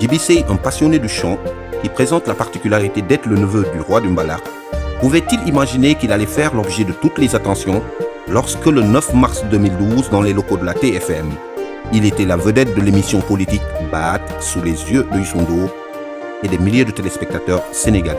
JBCI, un passionné du chant, qui présente la particularité d'être le neveu du roi d'Umbala pouvait-il imaginer qu'il allait faire l'objet de toutes les attentions lorsque le 9 mars 2012, dans les locaux de la TFM, il était la vedette de l'émission politique Baat sous les yeux de Yusundu et des milliers de téléspectateurs sénégalais.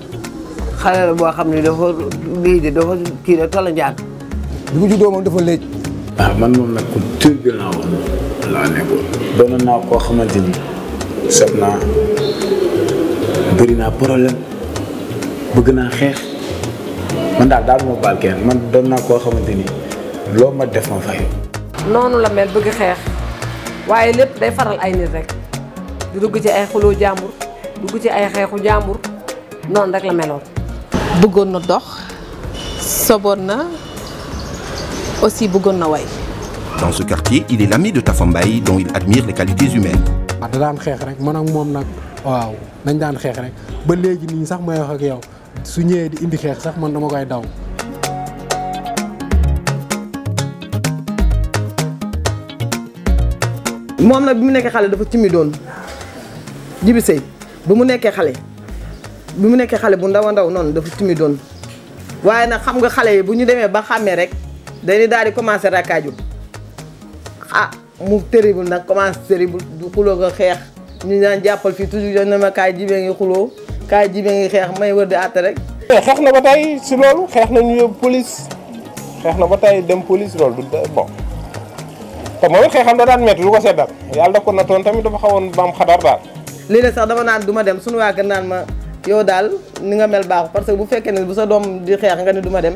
xale la boo xam ne dafa lii de dafa kii de tola njaan bi mu juddoo moom dafa léej ah man moom nag ku turbulent woon laa nekkoon doon naa koo xamante ni sob naa bëri naa problème bëgg naa xeex man daal daal moo baal kenn man doon naa koo xamante ni loo ma def ma fay noonu la mel bëgg xeex waaye lépp day faral ay nit rek di dugg ci ay xuloo jàmbur dugg ci ay xeexu jàmbur noonu rek la meloon. bëggoon na dox soboon na aussi bëggoon na way. Dans ce quartier, il est l'ami de Tafambaï dont il admire les qualités humaines. ah da daan xeex rek man ak moom nag waaw dañ daan xeex rek ba léegi nii sax may wax ak yow su ñëwee di indi xeex sax man dama koy daw. moom nag bi mu nekkee xale dafa timi doon Djiby Sèye bi mu nekkee xale bi mu nekkee xale bu ndaw a ndaw noonu dafa timi doon waaye nag xam nga xale yi bu ñu demee ba xàmmee rek dañuy daal di commencé rakkaaju ah mu terrible nag commencé terrible du xuloo nga xeex ñu naan jàppal fii toujours yoon na ma kaay jibee ngi xuloo kaay jibee ngi xeex may wër di àtte rek. Eh, xeex na ba tey si loolu xeex nañu yóbbu police xeex na ba tey dem police loolu du bon te moom it xeexam da daan métti lu ko seddal yàlla daf ko nattoon tamit dafa xawoon ba am xadar daal. léeg-léeg sax dama naan du ma dem suñu waa kër naan ma yow daal ni nga mel baaxu parce que bu fekkee ne bu sa doom di xeex nga ne du ma dem.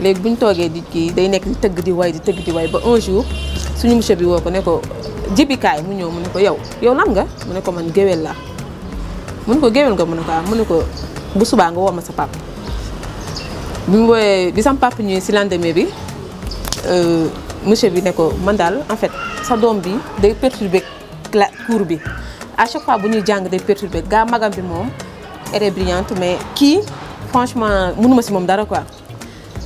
léegi bu ñu toogee di kii day nekk di tëgg di way di tëgg di way ba un jour suñu monsieur bi woo ko ne ko jibikaay mu ñëw mu ne ko yow yow lan nga mu ne ko man géwél laa mu ne ko géwél nga mu ne ko ah mu ne ko bu subaa nga woo ma sa papa bi mu woowee bi sama papa ñëwee si lendemain bi euh, monsieur bi ne ko man daal en fait sa doom bi day perturbé cla cours bi à chaque fois bu ñuy jàng day perturbé gaa magam bi moom elle est brillante mais kii franchement mënuma si moom dara quoi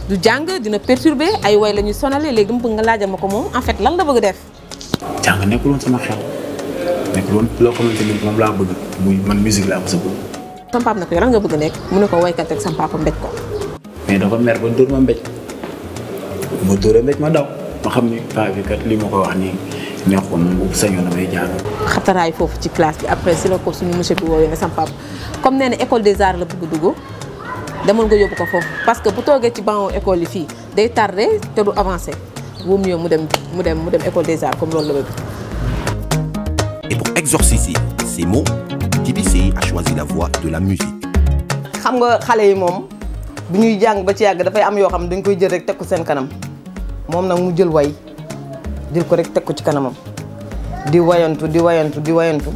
du jàng dina perturber ay way la ñuy sonalee léegi mu bëgg nga laajal ma ko moom en fait lan la bëgg def. jàng nekkul woon sama xel nekkul woon loo xamante ni moom laa bëgg muy man musique laa mos a bëgg. sama papa ne ko yow lan nga bëgg nekk mu ne ko waykat rek sama papa mbéj ko. mais dafa mer ba dóor ma mbéj mu dóor a mbéj ma daw ma xam ni paa bi kat li ma ko wax nii neex ko moom bu sañoon damay jàng. xataraay foofu ci classe bi après si la ko suñu monsieur bi woowee ne sama papa comme nee na école des arts la bëgg dugg demal nga yóbbu ko foofu parce que bu toogee ci banc école yi fii day tardé te du avancé wóom yow mu dem mu dem mu dem école des arts comme loolu la bëgg. Et pour exorciser ces mots, JBC a choisi la voie de la musique. xam nga xale yi moom bu ñuy jàng ba ci yàgg dafay am yoo xam dañ koy jël rek teg ko seen kanam moom nag mu jël way jël ko rek teg ko ci kanamam di wayantu di wayantu di wayantu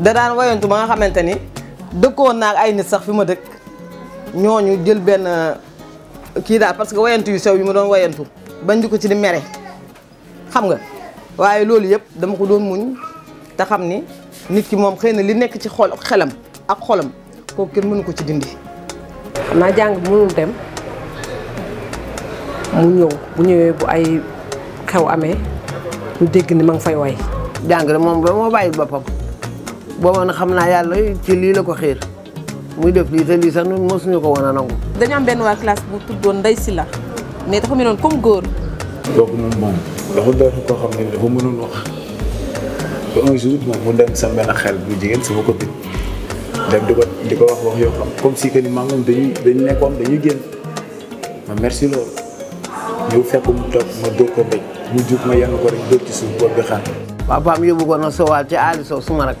da daan wayantu ba nga xamante ni dëkkoon naa ay nit sax fi ma dëkk ñooñu jël benn kii daal parce que wayantu yu sew yi ma doon wayantu bañ di ko ci di mere xam nga waaye loolu yëpp dama ko doon muñ te xam ni nit ki moom xëy na li nekk ci xol xelam ak xolam kooku kenn mënu ko ci dindi. xam naa jàng bi mënul dem mu ñëw bu ñëwee bu ay xew amee ñu dégg ni ma ngi fay way. jàng de moom ba moo bàyyi boppam booba na xam naa yàlla ci lii la ko xiir. muy def lii te lii sax ñun mosuñu ko woon a nangu. dañu am benn waa classe bu tuddoon Ndeye Sylla mais dafa meloon comme góor. donc moom moom dafa doon ko xam ne dafa mënoon wax ba un jour moom mu dem sa benn xel bu jigéen sama copine dem di ko di ko wax wax yoo xam comme si que ni maa moom dañuy dañu nekkoon dañuy génn ma merci loolu ñëw fekk mu toog ma dóor ko mbéj mu jug ma yenn ko rek dóor ci suuf boobu bi xaar. papaam yóbbu ko na sowaal ci aali sow suma rak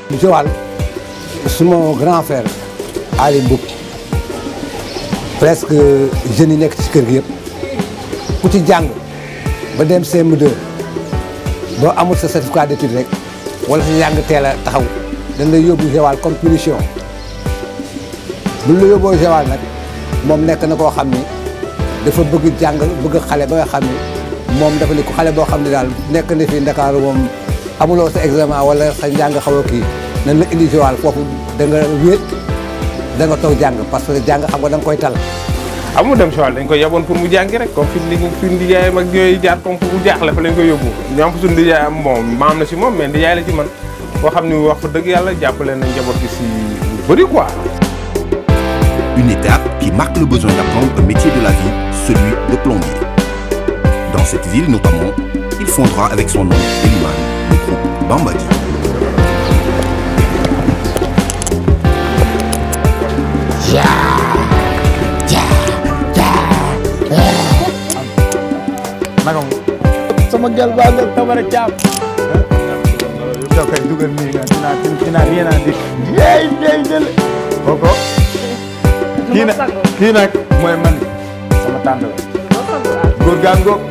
Joal suma grand frère Ali Mboup presque jeunes yi nekk ci kër gi yëpp ku ci jàng ba dem CM2 boo amul sa certificat d'étude rek wala sa jàng teel a taxaw dañ lay yóbbu Joal comme punition bu la yóbboo Joal nag moom nekk na koo xam ni dafa bëgg jàng bëgg xale ba nga xam ni moom dafa ni ko xale boo xam ne daal nekk na fii Ndakaaru moom amuloo sa examen wala sa njàng xaw a kii nan la indi Joal foofu da nga wéet da nga toog jàng parce que jàng xam nga da nga koy tal amu dem Joal dañ koy yaboon pour mu jàngi rek comme fi li fi ndijaayam ak yooyu jaar comme pour mu jaaxle fa lañ koy yóbbu ñoom suñu ndijaayam moom maam na si moom mais ndijaay la ci man boo xam ne wax dëgg yàlla jàppale na njaboot gi si lu bëri quoi. Une étape qui marque le besoin d'apprendre un métier de la vie, celui de plombier. Dans cette ville notamment, il fondera avec son nom et l'imam le groupe Bambadi. Yeah. naka mu. sama gel baa nga tabara caab. yow kay dugal nii nga dinaa dinaa rien à dire. yéey yéey jël. kooku. kii nag kii nag mooy man sama tànt la. góor gaa ngoog.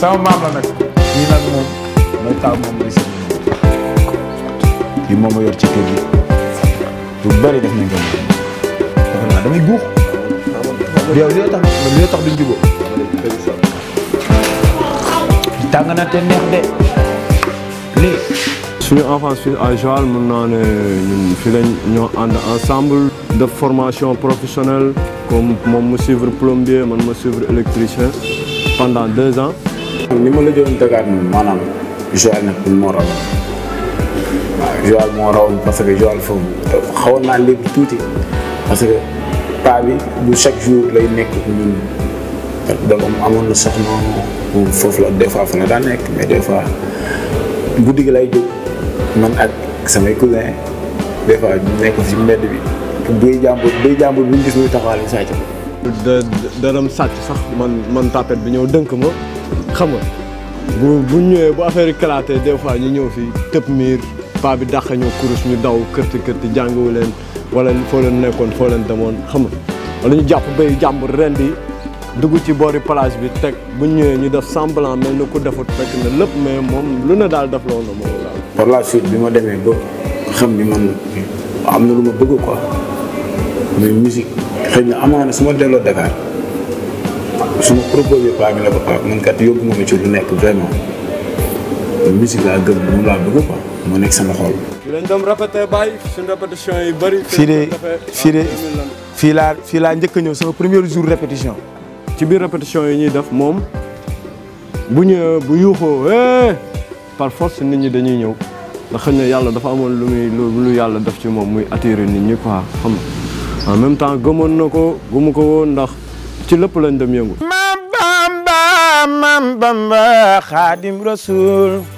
sama maam la nag. kii nag moom mooy taw moom mooy sëñ bi. kii moom moo yor ci kër gi. lu bari def nañ ko moom. dafa naa damay guux. yow li tax li tax duñ jubóo. tàng na te neex de lii. suñu enfance fii à Joal mën naa ne ñun fii lañ ñoo ànd ensemble. de formation professionnelle. comme moom mu suivre plombier man ma suivre électricien pendant deux ans. ni ma la jëloon Dakar moom maanaam Joal nag moo raw waaw Joal moo raw parce que Joal foofu xawoon naa léegi tuuti parce que paa bi du chaque jour lay nekk ñun donc amoon na soxna moom foofu la des fois fa la daan nekk mais des fois guddi gi lay jóg man ak samay cousin des fois ñu nekk si mbedd bi buy jàmbur buy jàmbur bu ñu gis muy taxawaal ñu sàcc ko. da daram sàcc sax man man tapet bi ñëw dënk ma xam nga bu bu ñëwee bu affaire yi kalaatee des fois ñu ñëw fii tëb miir paa bi dàq ñoo kurus ñu daw kërti kërti jànguwu leen wala foo leen nekkoon foo leen demoon xam nga wala ñu jàpp béy jàmbur ren di dugg ci boori plage bi teg bu ñëwee ñu def semblant mel na ku defut fekk na lépp mais moom lu ne daal def loolu moom daal. par la suite bi ma demee ba xam ni man am na lu ma bëgg quoi mais musique xëy na amaana su ma delloo Dakar su ma proposé paa bi ne ko ah man kat yóbbu nga ma ci lu nekk vraiment musique laa gëm moom laa bëgg quoi moo nekk sama xol. dinañ dem répété bàyyi suñu répétition yi bëri. fii de fii de fii laa fii laa njëkk a ñëw sama premier jour répétition. ci biir répétition yi ñuy def moom bu ñëwee bu yuuxoo eh par force nit ñi dañuy ñëw ndax xëy na yàlla dafa amoon lu muy lu lu yàlla def ci moom muy attirer nit ñi quoi xam nga en même temps gëmoon na ko gëmu ko woon ndax ci lépp lañ dem yëngu. Mam Bamba Mam Bamba Xaadim Rasul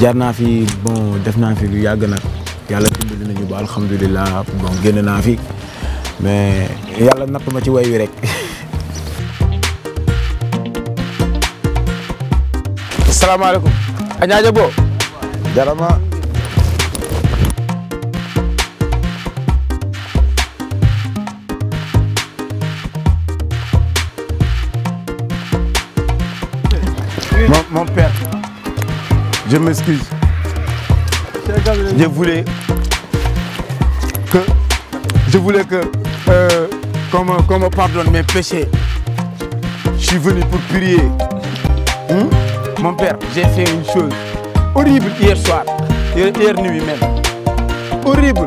jaar naa fi bon def naa fi lu yàgg nag yàlla dimbali nañu ba alhamdulilah bon génn naa fi mais yàlla natt ma ci way wi rek. salaamaaleykum. a ñaaja boo. jarama. Mon, mon père, je m'excuse. Je voulais que je voulais que euh, Comment pardonne mes péchés. Je suis venu pour prier. Hein? Mon père, j'ai fait une chose horrible hier soir, hier, nuit même. Horrible.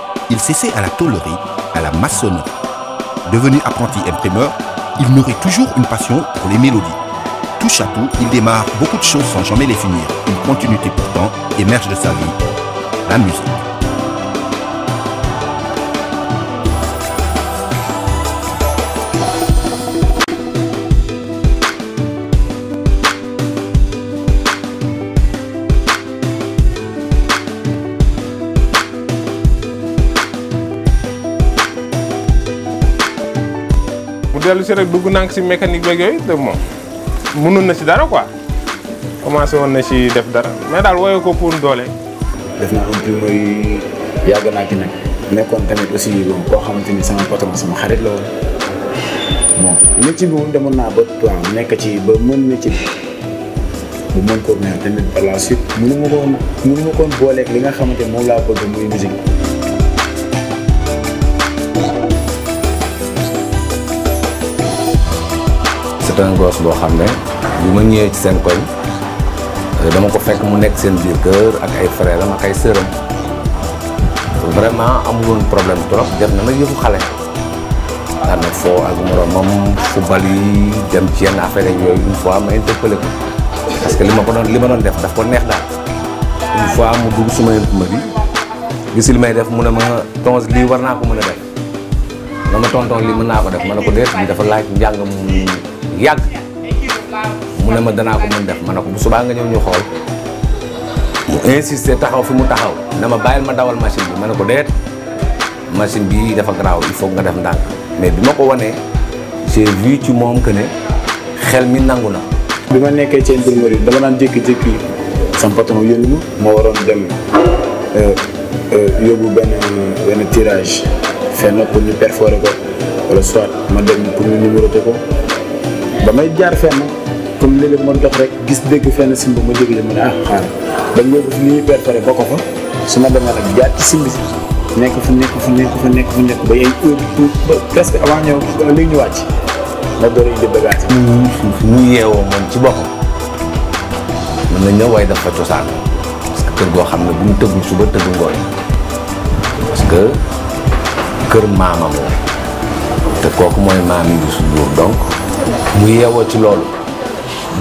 Il cessait à la tôlerie, à la maçonnerie. Devenu apprenti imprimeur, il nourrit toujours une passion pour les mélodies. Touche à tout, il démarre beaucoup de choses sans jamais les finir. Une continuité pourtant émerge de sa vie, la musique. bu dellu si rek dugg naa si mécanique beeg yooyu de moom mënoon na si dara quoi commencé woon na si def dara mais daal woyoo ko pour doole. def naa un peu mooy yàgg naa ci nag nekkoon tamit aussi bon koo xamante ni sama patron sama xarit la woon bon métier bi moom demoon naa ba waaw nekk ci ba mën métier bi. mu mën ko neex tamit par la suite mënu ma koon mënu ma koon booleeg li nga xamante ne moom laa bëgg muy musique c'est un gosse boo xam ne bi ma ñëwee ci seen koñ dama ko fekk mu nekk seen biir kër ak ay frère am ak ay sœur am vraiment amul woon problème trop def na nag yëfu xale daan na foo ak moromam football yi dem ci yenn affaire ak yooyu une fois ma interpellé ko parce que li ma ko doon li ma doon def daf ko neex daal une fois mu dugg suma ma bi gis li may def mu ne ma tons lii war naa ko mën a def na ma tonton lii mën naa ko def ma ne ko déet bi dafa laaj njàng mu yàgg mu ne ma danaa ko mën def ma ne ko bu subaa nga ñëw ñu xool mu insisté taxaw fi mu taxaw na ma bàyyil ma dawal machine bi ma ne ko déet machine bi dafa garaaw il faut nga def ndànk mais bi ma ko wanee j'ai vu ci moom que ne xel mi nangu na. bi ma nekkee ci imprimerie dama daan jékki-jékki sama patron yónni ma ma waroon dem euh, euh, yóbbu benn benn tirage fenn pour ñu perforer ko wala soit ma dem pour ñu numéroter ko ba may jaar fenn comme léeg-léeg ma dox rek gis dégg fenn simb ma jékki-jékki ma ne ah xaaral ba ñu yóbbu fi li ñuy perforer ba ko fa. su ma demee nag jaar ci simbi si nekk fu nekk fu nekk fu nekk fu nekk ba yey heure pour ba presque avant ñëw léegi ñu wàcc ma door a indi bagage yi. mu fi mu yeewoo moom ci boppam mën na ñëw waaye dafa cosaan parce que kër goo xam ne bu ñu tëggul suba tëgg ngoon parce que kër maamam la te kooku mooy maam yi Youssou Ndour donc mu yeewoo ci loolu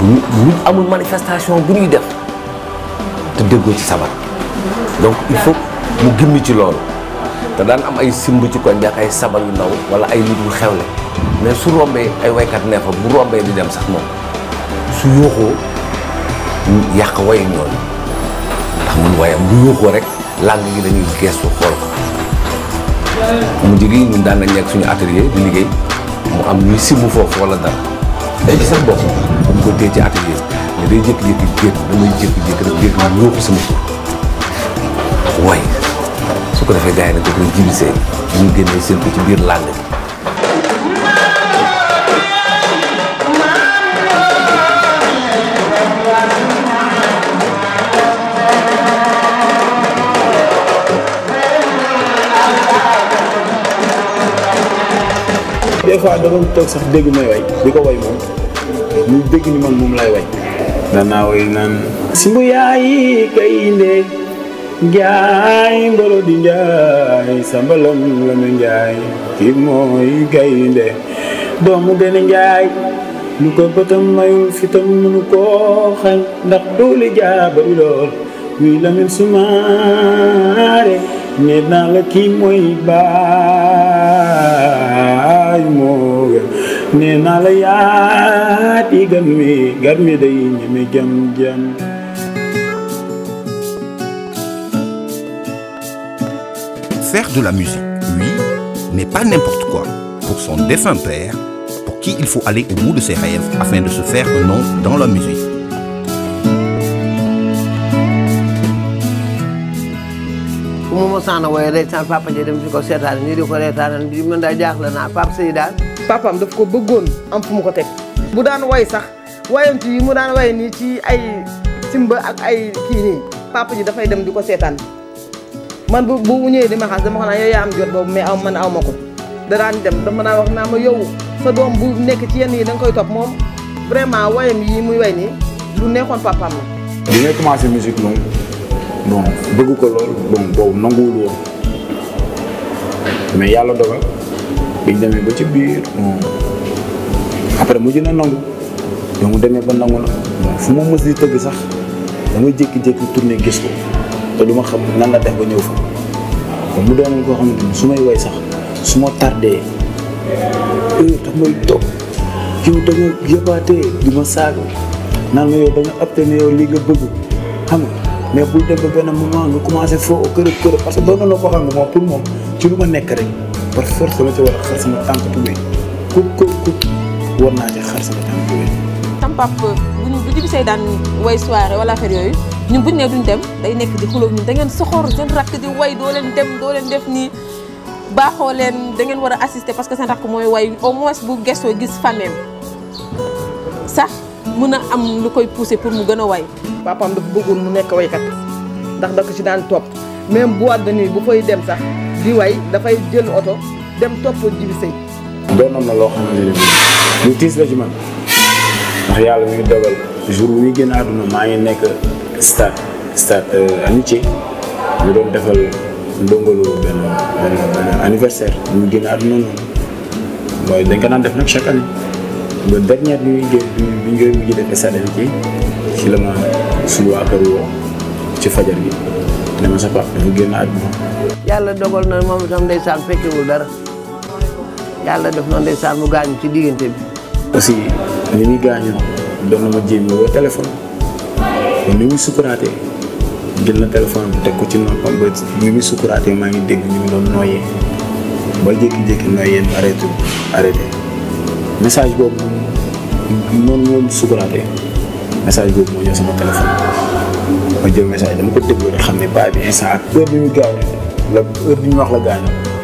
bu ñu bu ñu amul manifestation bu ñuy def te déggoo ci sabar donc il faut mu gimmi ci loolu te daan am ay simb ci koñ bi ak ay sabar yu ndaw wala ay nit yu xewle mais su rombee ay waykat ne fa bu rombee di dem sax moom su yooxoo yàq wayu ñooñu ndax mun wayam bu yooxoo rek làng gi dañuy geestu xool ko mu jigi ñun daan nañ nekk suñu atelier di liggéey mu am ñuy simb foofu wala dara day ci seen bopp bu mu ko téye ci atelier mais day jékki-jékki génn damay jékki-jékki rek dégg ñu yóoxu sama tur waaye su ko defee gars yi nag daf lay jibisee ñu génnee seen ko ci biir làng bi des fois da doon toog sax dégg may way di ko way moom ñu dégg ni man moom lay way danaa way naan simbu yaayi gaynde njaay mbolo di njaay sambalam la nu njaay ki mooy gaynde doomu gën a njaay lu ko bëtam mayul fitam mënu koo xañ ndax doole jaa bari lool kuy Lamin Sumaare nee naa la kii mooy baay moo gën nee naa la yaat yi gan mi gan mi day ñeme jam jam Faire de la musique, oui, mais pas n'importe quoi. Pour son défunt père, pour qui il faut aller au bout de ses rêves afin de se faire un nom dans la musique. bu ma mosaan a woowee reetaan papa ji dem di ko seetaan ñu di ko reetaanal bi mën daa jaaxle naa papa Seyda. papaam daf ko bëggoon am fu mu ko teg. bu daan woy sax wayantu yi mu daan waye nii ci ay simba ak ay kii nii papa ji dafay dem di ko seetaan man bu bu ñëwee di ma xas dama ko naan yow yaa am jot boobu mais aw man aw ma ko da daan dem dama naa wax naa ma yow sa doom bu nekk ci yenn yi da nga koy topp moom vraiment wayam yi muy way nii lu neexoon papaam la. bi ngay commencé musique moom bon bëgg ko lool bon boobu nanguwul woon mais yàlla dogal biñ demee ba ci biir moom après mujj na nangu ba mu demee ba nangu na bon fu ma mës di tëgg sax damay jékki-jékki tourné gis ko te du ma xam nan la def ba ñëw fa kon mu doon koo xamante ni su may woy sax su ma tardé heure daf may toog yow da nga yëbaatee di ma saaga naan ma yow da nga apte ne yow lii nga bëgg xam nga mais bul dem ba benn moment nga commencé foo kërëb kërëb parce que doon na loo ko xam ne moom pour moom ci lu ma nekk rek par force dama ci war a xar sama tànk tubéy ku ku ku war naa ci xar sama tànk tubéy tam pap bu ñu bu ñu gisee daan way soirée wala affaire yooyu ñun buñ ne duñ dem day nekk di xuloo ñun da ngeen soxor seen rakk di way doo leen dem doo leen def nii baaxoo leen da ngeen war a assister parce que seen rakk mooy way au moins bu gestoo gis famille sax mën a am lu koy pousser pour mu gën a way. papaam dafa bëggoon mu nekk waykat ndax da ko ci daan topp même boîte de nuit bu fay dem sax di way dafay jël oto dem topp Djiby Sèye doonoon na loo xamante ne lu tiis la ci man ndax yàlla mi ngi dogal jour bi muy génn àdduna maa ngi nekk stade stade euh, amitié ñu doon defal ndongolo benn benn benn anniversaire ñu génn àdduna noonu mooy dañ ko daan def nag chaque année ba dernière bi ñuy génn bi bi ñu koy mujj def stade amitié ci la ma suñu waa kër woo ci fajar gi ne ma sa papa dafa génn àdduna yàlla dogal na moom itam ndeysaan fekkewul dara yàlla def na ndeysaan mu gaañu ci diggante bi. aussi ni muy gaañoo doon na ma jéem woo téléphone mais ni muy sukkuraatee jël na téléphone bi teg ko ci noppam ba ni muy sukkuraatee maa ngi dégg ñu ngi doon nooyee ba jékki-jékki nooyee bi arrêté arrêté message boobu noonu moom sukkuraatee message boobu moo ñëw sama téléphone ma jël message dama ko déglu rek xam ne baay bi instant ak heure bi muy gaaw la heure bi ñu wax la gaañoo.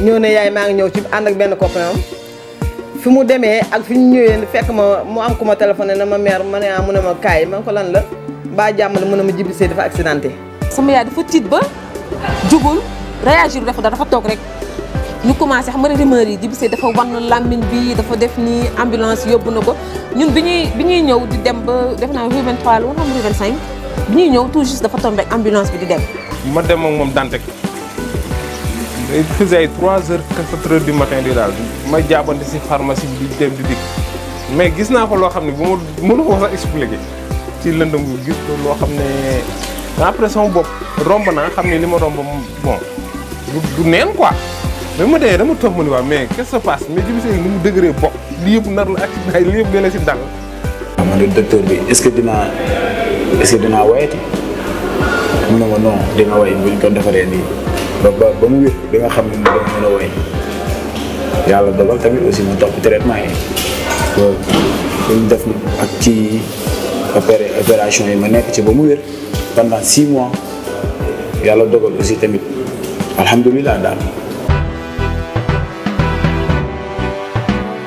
ñëw ne yaay maa ngi ñëw ci ànd ak benn copain am fi mu demee ak fi ñu ñëwee fekk ma mu am ku ma téléphoné na ma mère ma ne ah mu ne ma kaay ma ne ko lan la mbaa jàmm la mu ne ma Djiby Sèye dafa accidenté. sama yaay dafa tiit ba jugul réagir dafa dara dafa toog rek ñu commencé xam nga ne rumeur yi Djiby Sèye dafa wan làmmiñ bi dafa def ni ambulance yóbbu na ko ñun bi ñuy bi ñuy ñëw di dem ba def naa rue 23 la woon xam rue 25 bi ñuy ñëw tout juste dafa tombé ambulance bi di dem. ma dem ak moom Dantec day tëj ay 3 heures 4 heures du matin di daal ma jaabante si pharmacie bi dem di dikk mais gis naa fa loo xam ne bu ma mënu ko sax expliquer ci lëndëm bi gis ko loo xam ne après sama bopp romb naa xam ne li ma romb bon du du neen quoi mais ma dee dama toog ma ni waaw mais qu'est-ce qui se passe mais ji bi ni mu dëgëree bopp li yëpp nar la accident yi li yëpp dana si dal ah, man docteur bi est-ce que dinaa est-ce que dinaa wayati mu ne ma non dina way bu ñu ko defaree nii ba ba ba mu wér bi nga xam ne dama mën a way yàlla dogal tamit aussi mu topp traitement yi loolu ñu def ak ci opéré opération yi ma nekk ci ba mu wér pendant six mois yàlla dogal aussi tamit alhamdulilah daal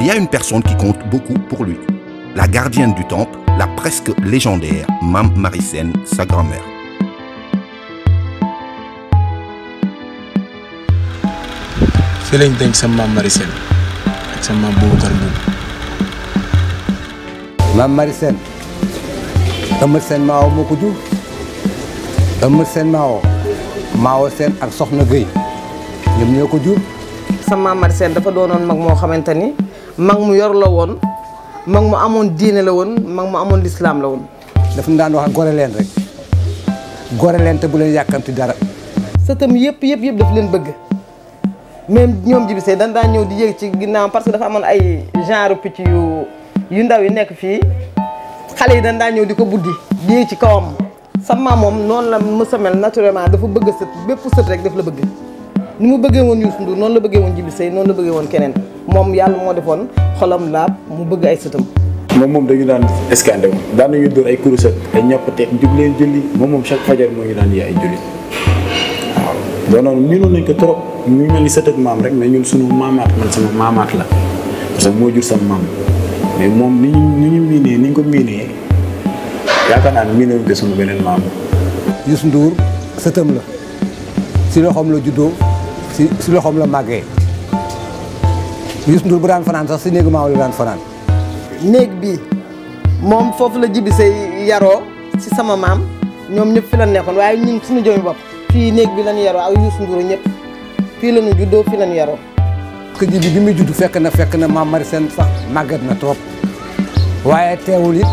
Il y a une personne qui compte beaucoup pour lui. La gardienne du temple, la presque légendaire Mam Maricène, sa grand-mère. fii lañ denc sa maam Maricel ak sa maam Boubacar Mbour. maam Marie Sène Eumeu Sène Maawo moo ko jur Eumeu Sène Maawo Maawo Sène ak Soxna Gueye ñoom ñoo ko jur sa maam Mari Seen dafa doonoon mag moo xamante ni mag mu yor la woon mag mu amoon diine la woon mag mu amoon lislaam la woon. daf ñu daan wax gore leen rek gore leen te bu leen yàkkamti dara. sëtam yëpp yëpp yëpp daf leen bëgg même ñoom Jibi Sey dañ daan ñëw di yéeg ci ginnaaw parce que dafa amoon ay genre picc yu yu ndaw yi nekk fii xale yi dañ daan ñëw di ko buddi di yéeg ci kawam. sa maam moom noonu la mës a mel naturellement dafa bëgg sët bépp sët rek daf la bëgg ni mu bëggee woon Youssou Ndour noonu la bëggee woon Djiby Sèye noonu la bëggee woon keneen moom yàlla moo defoon xolam laab mu bëgg ay sëtam moom moom dañu daan escandé moom daan nañu dóor ay kurusat ay ñoppateeg jug leen julli moom moom chaque fajar moo ñu daan yee ay julli waaw doon noonu miinoon nañ ko trop ñu mel ni sët ak maam rek mais ñun suñu maamaat man sama maamaat la parce que moo jur sama maam mais moom ni ñu ni ñu miinee ni ñu ko miinee yaakaar naa ne mii nañu de suñu beneen maam. Youssou Ndour sëtam la si loxoom la juddoo si si loxoom la màggee Youssou Ndour bu daan fanaan sax si néegu maam la daan fanaan. néeg bi moom foofu la jibi say yaroo si sama maam ñoom ñëpp fi la nekkoon waaye ñun suñu joomi bopp fii néeg bi lañu yaroo ak Youssou Ndour ñëpp fii la ñu juddoo fii la ñu yaroo que ji bi bi muy judd fekk na fekk na maam Mari Seen sax màggat na trop waaye teewul it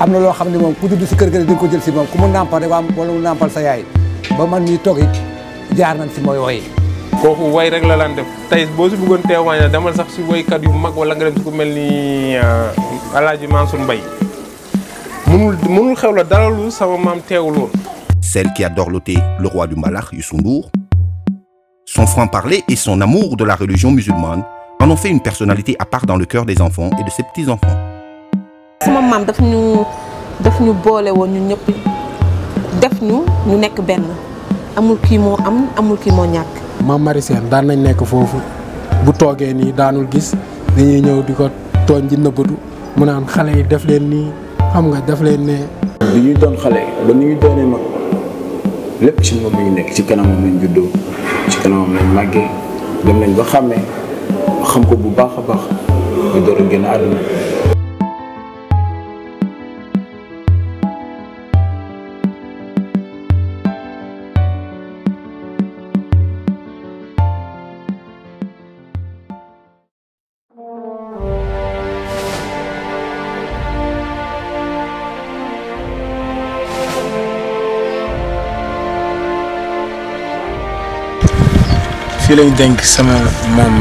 am na loo xam ne moom ku judd si kër ga di nga ko jël si moom ku mu nàmpal rek waa wala mu nàmpal sa yaay ba man mii toog it jaar nañ si mooy woy kooku way rek la daan def tey boo si bëggoon témoigner demal sax si woykat yu mag wala nga dem si ku mel ni El Hadj Mansour Mbaye munul munul xew la dara lu sama maam teewul woon. Celle qui a dorloté le roi du mbalax Youssou Ndour Son franc-parler et son amour de la religion musulmane en ont fait une personnalité à part dans le cœur des enfants et de ses petits-enfants. sama maam daf ñu daf ñu boole woon ñu ñëpp def ñu ñu nekk benn amul kii moo am amul kii moo ñàkk. maam Marie Sène daan nañ nekk foofu bu toogee nii daanul gis dañuy ñëw di ko tooñ di nëbbatu mu naan xale yi def leen nii xam nga daf leen ne. bi ñu doon xale ba ni ñu doonee mag lépp ci moom la ñu nekk ci kanamam lañ juddoo ci kanamam lañ màggee dem nañ ba xàmmee xam ko bu baax a baax ñu door a génn àdduna. fii lañ dénk sama maam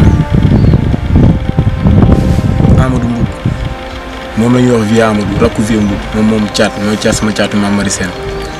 Amadou Mboub moom la ñuy wax vieux Amadou rakku vieux Mboub moom moom caat mooy caat sama caatu maam Marie Sène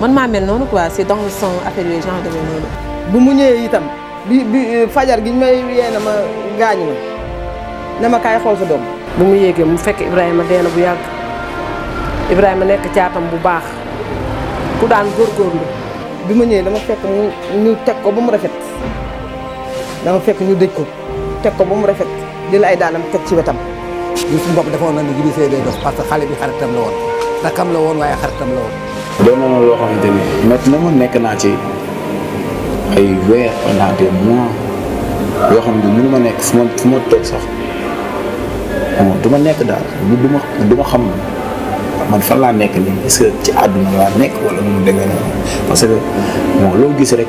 man maa mel noonu quoi c'est dans le sang affaire yooyu genre demee noonu. bu mu ñëwee itam bi bi euh, fajar gi ñu may yee na ma gaañu ma na ma kaay xool sa doom. bu mu yéegee mu fekk Ibrahima dee na bu yàgg Ibrahima nekk caatam bu baax ku daan góorgóorlu. bi ma ñëwee dama fekk ñu ñu teg ko ba mu rafet dama fekk ñu dëj ko. teg ko ba mu rafet jël ay daalam teg ci wetam ñun suñu bopp defoon na ni Jibi Seye day dox parce que xale bi xaritam la woon rakam la woon waaye xaritam la woon doon na loo xamante ni métti na ma nekk naa ci ay weer pendant des mois yoo xam ne mënu ma nekk fu ma fu ma toog sax bon du ma nekk daal du du ma du ma xam man fan laa nekk nii est-ce que ci àdduna laa nekk wala nu mu demee noonu parce que bon loo gis rek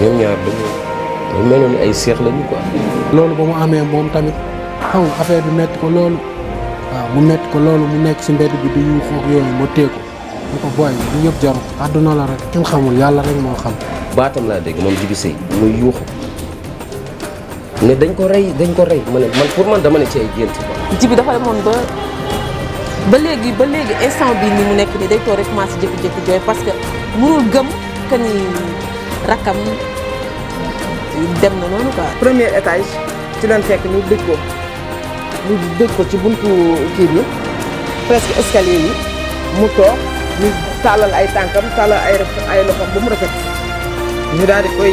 ñoom ñaar dañoo dañu meloon ni ay seex lañu quoi. loolu ba mu amee moom tamit xaw nga affaire bi métti ko loolu waaw mu métti ko loolu mu nekk si mbedd bi di yuuxu ak yooyu ma téye ko mu ko booy bu yëpp jaru àdduna la rek kenn xamul yàlla rek moo xam. baatam laa dégg moom Jibi Sëy muy yuuxu ne dañ ko rey dañ ko rey ma ne man pour man dama ne ci ay gént quoi. ji bi dafa demoon ba ba léegi ba léegi instant bii ni mu nekk nii day toog rek commencé jékki-jékki jooy parce que mënul gëm que ni rakkam dem na noonu quoi. premier étage ci lañ fekk ñu dëj ko ñu dëj ko ci buntu kii bi presque escalier yi mu toog ñu tàllal ay tànkam tàllal ay ref- ay loxoom ba mu rafet ñu daal di koy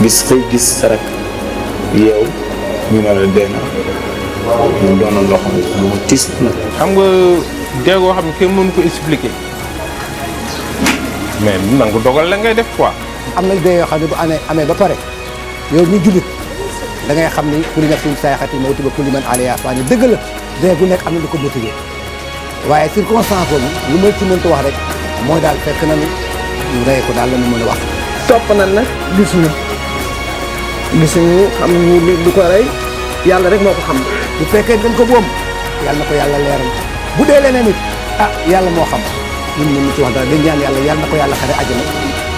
bis xëy gis sa rak yeew ñu ne la dee na mu doonoon loo xam ne mu tiis na xam nga dee goo xam ne kenn mënu ko expliquer mais nangu dogal la ngay def quoi. am na dee yoo xam ne bu amee amee ba pare yow ñu jullit da ngay xam ni kulli nafsin saayxati mawti ba kulli man alayha faan dëgg la dee gu nekk am na lu ko motivé waaye circonstance boobu lu ma ci mënta wax rek mooy daal fekk na ni ñu rey ko daal la ñu mën a wax. topp nañ nag gisuñu gisuñu xam ñu li du ko rey yàlla rek moo ko xam. bu fekkee dañ ko boom yàlla na ko yàlla leeral bu dee leneen it ah yàlla moo xam ñun ñun ñu ci wax dara dañ ñaan yàlla yàlla na ko yàlla xare àjjana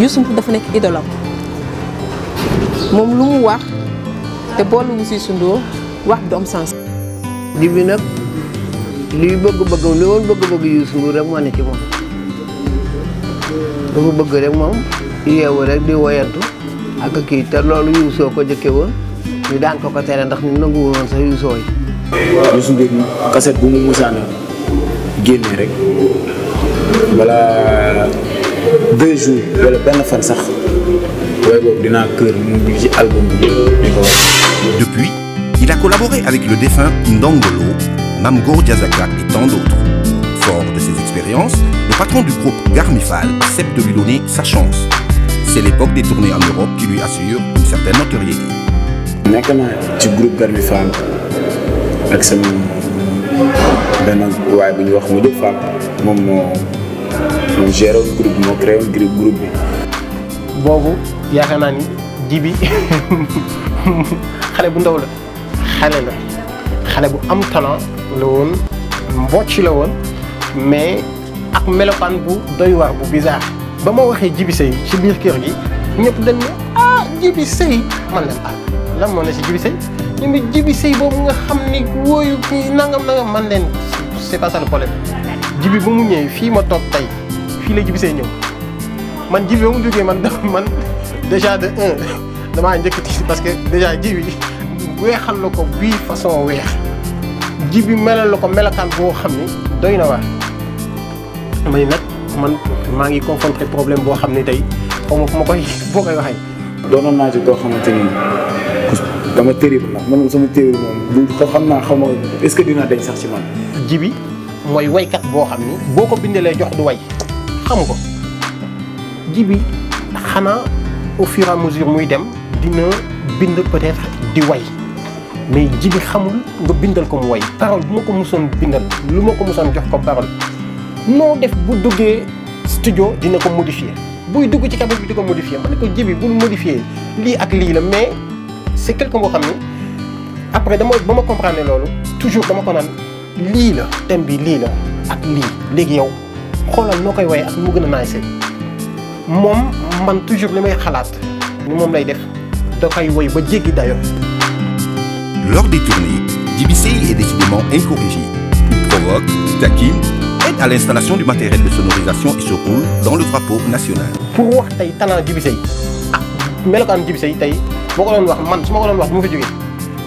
Youssou Ndour dafa nekk idolam moom lu mu wax te boolu wu Youssou Ndour wax du am sens. li bi nag liy bëgg-bëgg li woon bëgg-bëgg Youssou Ndour rek moo ne ci moom. dafa bëgg rek moom yeewu rek di woyantu ak kii te loolu yuusoo ko jëkke woon ñu daan ko ko tere ndax ñu nangu woon sax yuusoo yi Youssou Ndour kaset bu mu musaana génnee rek wala deux jours wala benn fan sax waaye boobu dinaa kër mu ngi ci album bi di ko wax Depuis il a collaboré avec le défunt Ndangolo, Mamgour Diazaka et tant d'autres. Fort de ses expériences, le patron du groupe Garmifal accepte de lui donner sa chance. C'est l'époque des tournées en Europe qui lui assure une certaine notoriété. groupe Garmifal mu géré woon boobu yaakaar naa ni jibi xale bu ndaw la xale la xale bu am talent la woon mbocc la woon mais ak melokaan bu doy waar bu bizarre ba ma waxee jibi sëy ci biir kër gi ñëpp dañ ne ah jibi sëy man leen ah lan moo ne si jibi sëy ñu ne jibi sëy boobu nga xam ni wóoyu kii nangam nangam man leen c'est pas ça le problème jibi ba mu ñëwee fii ma toog tey fii la jibi sëy ñëw man ji bi ba mu duggee man dafa man déjà de un damaa njëkk tiit parce que déjà ji bi weexal la ko bii façon weex ji bi melal la ko melakaan boo xam ni doy na waar. ma ni nag man maa ngi confronté problème boo xam ni tey xaw ma fu ma koy boo koy waxee. doonoon naa ci koo xamante ni dama terrible nag man sama terrible moom bu ko xam naa xaw ma est-ce que dina deñ sax ci man. ji bi mooy waykat boo xam ni boo ko bindalee jox du way xam ko ji bi xanaa au fur et à mesure muy dem dina bind peut-être di way mais ji bi xamul nga bindal ko mu way parole bu ma ko musoon bindal lu ma ko musoon jox ko parole noo def bu duggee studio dina ko modifier buy dugg ci cabine bi di ko modifier ma ne ko ji bi bul modifier lii ak lii la mais c'est quelqu'un boo xam ni après dama ba ma comprendre loolu toujours dama ko naan lii la thème bi lii la ak lii léegi yow xoolal noo koy woyee ak mu gën a naaj moom man toujours li may xalaat ni moom lay def da koy woy ba jéggi dayo Lors des tournées, JBC est décidément incorrigé. Il provoque, taquine, aide à l'installation du matériel de sonorisation et se roule dans le drapeau national. pour wax tey talent Djiby Sèye ah melokaan Djiby Sèye tey boo ko doon wax man su ma ko doon wax bu ma fi jógee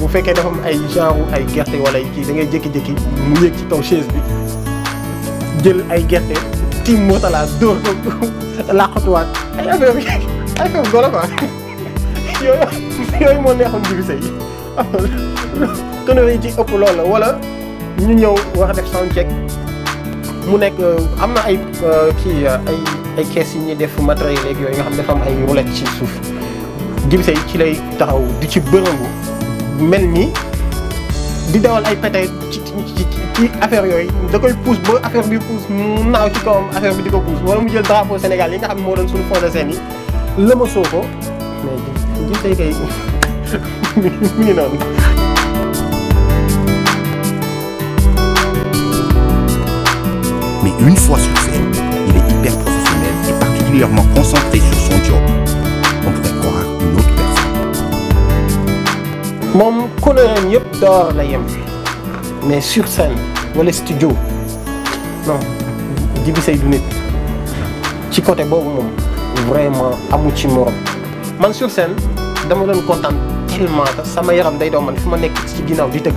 bu fekkee dafa am ay genre ay gerte wala ay kii da ngay jékki-jékki mu yéeg ci kaw chaise bi jël ay gerte tiim moo talaa dóor ko làqatuwaat ay affaire yi ay affaire doole quoi yooyu yooyu moo neexoon divisé yi tonneau yi ci ëpp loolu la wala ñu ñëw war a def sound check mu nekk am na ay kii ay ay kees yi ñuy def matériel yeeg yooyu nga xam dafa am ay roulette ci suuf Jibi Sey ci lay taxaw di ci bërëngu mel ni di dawal ay pete ci ci ci affaire yooyu da koy pousse ba affaire bi pousse mu naaw ci kawam affaire bi di ko pousse wala mu jël drapeau Sénégal yi nga xam ne moo doon suñu fond de scène yi lëmasoo ko mais Jibi Sey kay mi ngi noonu. Mais une fois sur scène, il est hyper professionnel et particulièrement concentré sur son job. On pourrait croire une autre personne. moom couleur am yëpp door la yem mais sur scène wala studio non Djiby Seye du nit ci côté boobu moom vraiment amu ci morom man sur scène dama doon kontaan tellement que sama yaram day daw man fi ma nekk ci ginnaaw di tëgg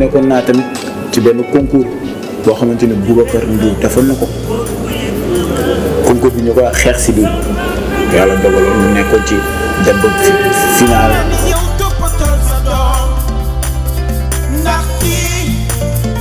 nekkoon naa tamit ci benn concours boo xamante ni Boubacar Ndour defoon na ko concours bi ñu ko wax xeex si biir yàlla dogaloon ñu nekkoon ci dem ba final.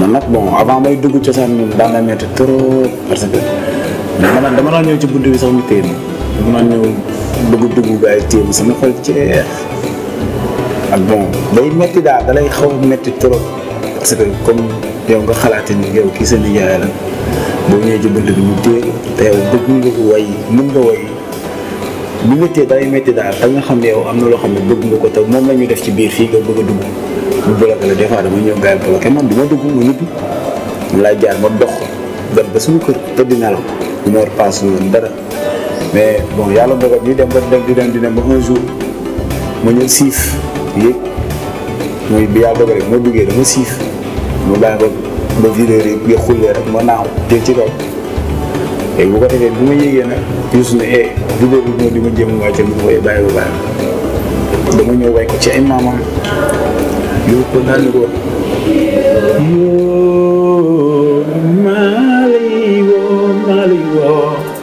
man nag bon avant may dugg cosaan moom daan na métti trop parce que dama daan dama daan ñëw ci buntu bi sax ñu téye ma dama daan ñëw dugg dugg gars yi téye ma sama xol ceex ak bon day métti daal da lay xaw a métti trop parce que comme yow nga xalaatee ni yow kii sa nijaay la boo ñëwee ci buntu bi ñu téye te yow bëgg nga ko way mën nga way bu méttee day métti daal da nga xam ne yow am na loo xam ne bëgg nga ko te moom la ñu def ci biir fii nga bëgg a dugg bu bloqué la des fois dama ñëw gars yi bloqué man du ma dugg ma ñibbi mu laay jaar ma dox dem ba suñu kër tëdd nelaw du ma war paas noonu dara mais bon yàlla dogal ñu dem ba dem di dem di dem ba un jour ma ñëw siif yéeg mooy bi yàlla dogalee moo duggee dama siif mu bàyyi ko ba videur yi bi xullee rek ma naaw jël ci kaw léegi bu ko defee bu ma yéegee nag Youssou ne eh videur bi ñëw di ma jëm wàcce mu koy bàyyi ba bàyyi dama ñëw way ko ci ay maamam yow ko daal ni ko yoo maa lay woo maa lay woo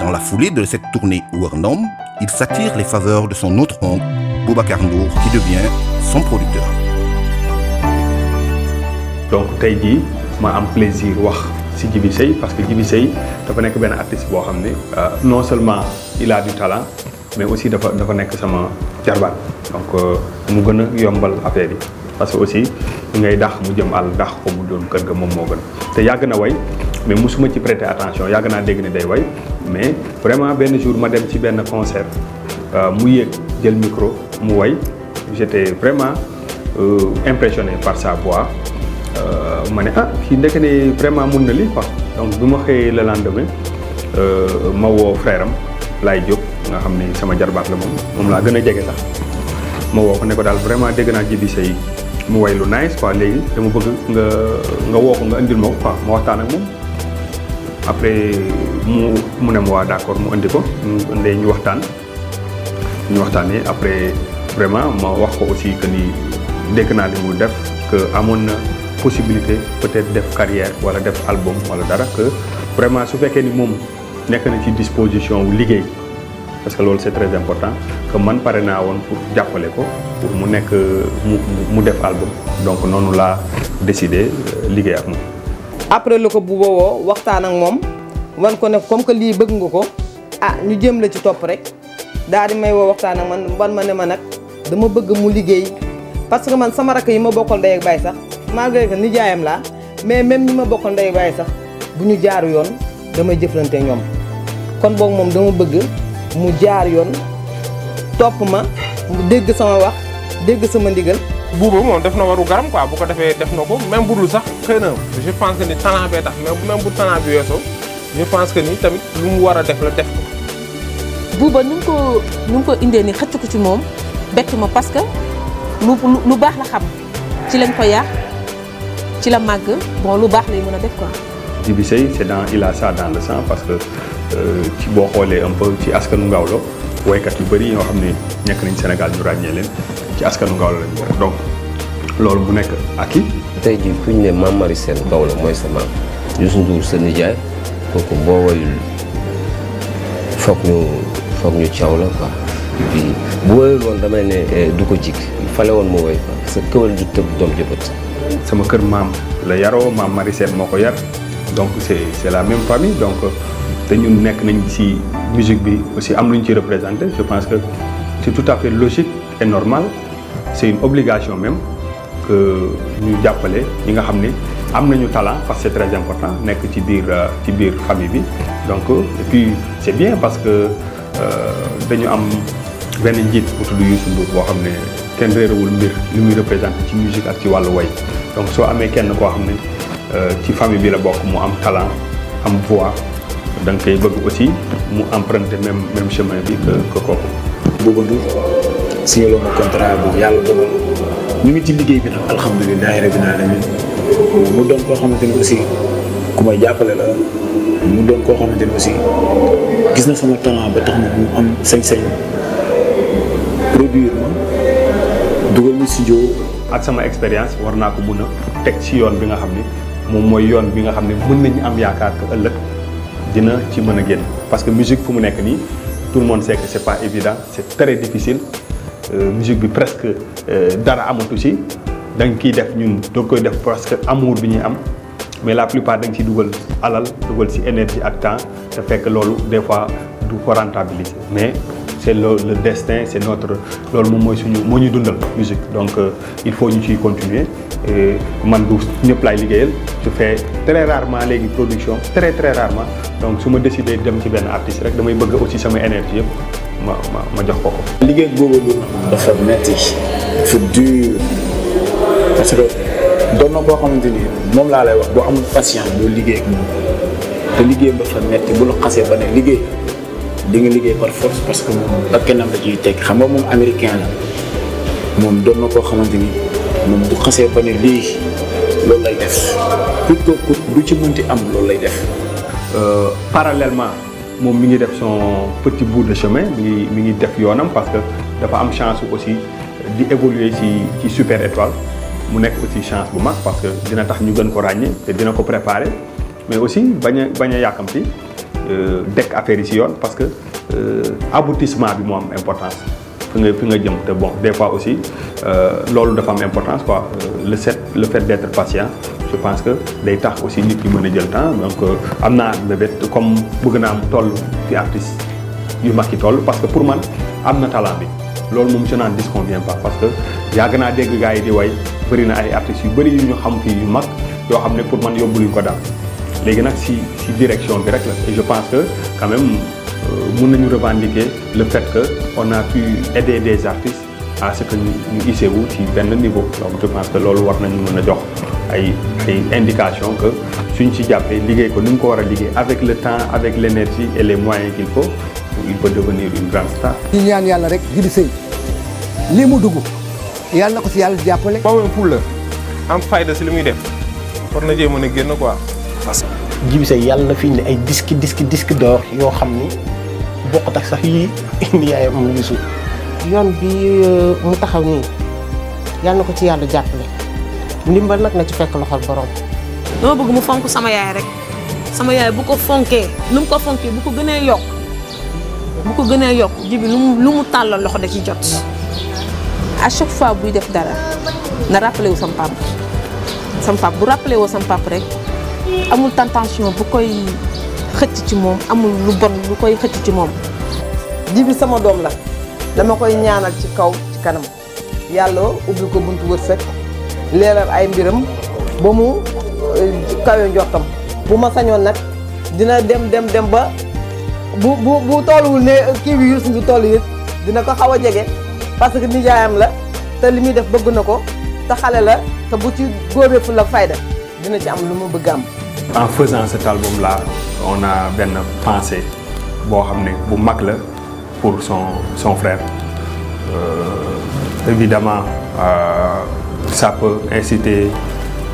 Dans la foulée de cette tournée Warndom, il s'attire les faveurs de son autre oncle, Boubacar Nour, qui devient son producteur. donc tey jii ma am plaisir wax si Djiby Sèye parce que Djiby Sèye dafa nekk benn artiste boo xam ne non seulement il a du talent mais aussi dafa dafa nekk sama jarbaat donc euh, mu gën a yombal affaire yi parce que aussi ngay dax mu jëm àll dax ko mu doon kër ga moom moo gën te yàgg na way mais musuma ci prêter attention yàgg naa dégg ne day way mais vraiment benn jour ma dem ci benn concert euh, mu yéeg jël micro mu way j'étais vraiment euh, impressionné par sa voix euh, ma ne ah kii ndeke ne vraiment mun na lii quoi donc bi ma xëyee le lendemain euh, ma woo frère am Laye Diop nga xam ni sama jarbaat la moom moom laa gën a jege sax ma woo ko ne ko daal vraiment dégg naa Djiby Sèye mu way lu nice quoi léegi dama bëgg nga nga woo ko nga indil ma ko quoi ma waxtaan ak moom après mu mu ne ma waa d'accord mu indi ko mu indee ñu waxtaan ñu waxtaanee après vraiment ma wax ko aussi que ni dégg naa li mu def que amoon na possibilité peut-être def carrière wala def album wala dara que vraiment su fekkee ni moom nekk na ci disposition wu liggéey parce que loolu c'est très important que man pare naa woon pour jàppale ko pour mu nekk mu mu def album donc noonu laa décidé liggéey ak moom. après lu ko bu booboo waxtaan ak moom wan ko ne comme que lii bëgg nga ko. ah ñu jëm la ci topp rek daal di may woo waxtaan ak man ban ma ne ma nag dama bëgg mu liggéey parce que man sama rakk yi ma bokkal ndey ak baay sax malgré que nijaayam laa mais même ñi ma bokkal ndey ak baay sax bu ñu jaar yoon damay jëflante ñoom kon boobu moom dama bëgg mu jaar yoon topp ma mu dégg sama wax dégg sama ndigal buuba moom def na waru garam quoi bu ko defee def na ko même bu dul sax xëy na je pense que ni talent bee tax mais même bu talent bi weesoo je pense que ni tamit lu mu war a def la def ko. buuba nu mu ko nu mu ko indee ni xëcc ko ci moom bett ma parce que lu lu baax la xam ci lañ ko yaax ci la màgg bon lu baax lay mën a def quoi. Djibi Seye c'est dans il a ça dans le sang parce que ci boo xoolee un peu ci askanu Ngawlo woykat yu bëri yoo xam ne nekk nañ Sénégal ñu ràññee leen ci askanu Gawlo lañ bokk donc loolu mu nekk ak i tey jii ku ñu ne Mame Marie Sène Gawlo mooy sa maam Youssou Ndour sa nijaay kooku boo woyul foog ñu foog ñu caw la quoi puis bu woyul woon damay ne eh, du ko jik fale woon mu woy quoi parce que këwal du tëb doom jëbët sama kër maam la yaroo maam Marie Sène moo ko yar donc c'est c'est la même famille donc te ñun nekk nañ ci musique bi aussi am lu ñu ci représenté je pense que c'est tout à fait logique et normal c'est une obligation même que ñu jàppale ñi nga xam ne am nañu talent parce que c'est très important nekk ci biir ci biir famille bi donc et puis c'est bien parce que dañu am benn njiit bu tudd Youssou Ndour boo xam ne kenn réerewul mbir li muy représenté ci musique ak ci wàllu way donc soo amee kenn koo xam ne ci famille bi la bokk mu am talent am voix da nga koy bëgg aussi mu emprunté même même chemin bi que que kooku. Bouba Ndour signé loo ma contrat bu yàlla dogal ñu ngi ci liggéey bi nag alhamdulilah rabbil alamin mu doon koo xamante ni aussi ku may jàppale la mu doon koo xamante ne aussi gis na sama talent ba tax na mu am sañ-sañ produire ma dugal ma studio ak sama expérience war naa ko mun a teg ci yoon bi nga xam ni moom mooy yoon bi nga xam ne mën nañu am yaakaar que ëllëg dina ci mën a génn parce que musique fu mu nekk nii tout le monde sait que c'est pas évident c'est très difficile Euh, musique bi presque euh, dara amatu ci da nga kiy def ñun doo koy def parce que amour bi ñuy am mais la plupart dañ ci dugal alal dugal ci énergie ak temps te fekk loolu des fois du ko rentabiliser mais c'est le le destin c'est notre loolu moom mooy suñu moo ñu dundal musique donc euh, il faut ñu ciy continuer et man du ñëpp laay liggéeyal je fais très rarement léegi production très très rarement donc su ma décidé dem ci benn artiste rek damay bëgg aussi sama énergie yëpp ma ma ma jox ko ko. liggéey boobu dafa metti dafa dur parce que doon na koo xamante ni moom laa lay wax boo amul patient doo liggéey ak moom te liggéey ba fa metti bu la xasee ba ne liggéey di nga liggéey par force parce que moom bakkanam la ciy teg xam nga moom américain la moom doon na koo xamante ni moom bu xasee ba ne lii loolu lay def pour que du ci mënti am loolu lay def. parallèlement moom mi ngi def son petit bout de chemin mi ngi mi ngi def yoonam parce que dafa am chance aussi di évoluer ci ci super étoile mu nekk aussi chance bu mag parce que dina tax ñu gën ko ràññee te dina ko préparer mais aussi bañ a bañ a yàkkamti dekk affaire yi ci yoon parce que aboutissement bi moo am importance. fi nga fi nga jëm te bon des fois aussi euh, loolu dafa am importance quoi euh, le fait le fait d' être patient je pense que day tax aussi nit ki mën a jël temps donc euh, am naa bébét comme bëgg naa am toll fi artiste yu mag yi toll parce que pour man am na talent bi loolu moom je n'en disconviens pas parce que yàgg naa dégg gars yi di way bëri na ay artistes yu bëri yu ñu xam fii yu mag yoo xam ne pour man yóbbuluñ ko daal léegi nag si si direction bi rek la et je pense que quand même euh, mun nañu revendiquer le fait que on a pu aider des artistes à ce que ñu ñu hissé wu ci benn niveau donc je pense que loolu war nañu mën a jox ay ay indication que suñ ci jàppee liggéey ko ni mu ko war a liggéey avec le temps avec l' énergie et les moyens qu'il faut il peut devenir une grande star. ñu ñaan yàlla rek Djiby Sèye lii mu dugg yàlla na ko si yàlla jàppale. boo amee fulla am fayda si li muy def war na jéem a génn quoi. Djiby Seye yàlla na fi indi ay disque disque disque d'or yoo xam ni bokkut ak sax yii indi yaayam am Youssou. yoon bi euh, mu taxaw nii yàlla na ko ci yàlla jàppale ndimbal nag na ci fekk loxol borom. dama bëgg mu fonk sama yaay rek. sama yaay bu ko fonkee lu mu ko fonkee bu ko gënee yokk bu ko gënee yokk jibi lu mu lu mu tàllal loxo da ci jot à chaque fois buy def dara na rappelé wu sam pap sam pap bu rappelé woo sam pap rek amul tentation bu koy xëcc ci moom amul lu bon lu koy xëcc ci moom jibi sama doom la dama koy ñaanal ci kaw ci kanam yàlla ubbi ko buntu wërsëg leeral ay mbiram ba mu eh, kawe njortam bu ma sañoon nag dina dem dem dem ba bu bu bu tolluwul ne kii bi Youssou Ndour toll it dina ko xaw a jege parce que nijaayam la te li muy def bëgg na ko te xale la te bu ci góobee fu la fayda dina ci am lu mu bëgg am. en faisant cet album là on a benn pensée boo xam ne bu mag la pour son son frère euh, évidemment euh, ça peut inciter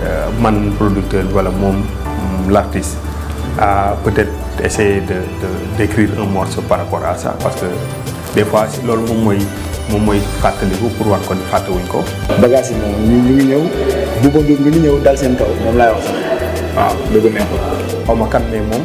euh, man producteur wala moom mm, l'artiste à peut-être essayer de de d'écrire un morceau par rapport à ça parce que des fois si loolu moom mooy moom mooy fàttaliku pour war ko ni fàttewuñ ko. bagages yi moom ñu ngi ñëw bu ba ndur mi ngi ñëw dal seen kaw moom laay wax sax waaw dëgg neexul xaw ma kan mais moom.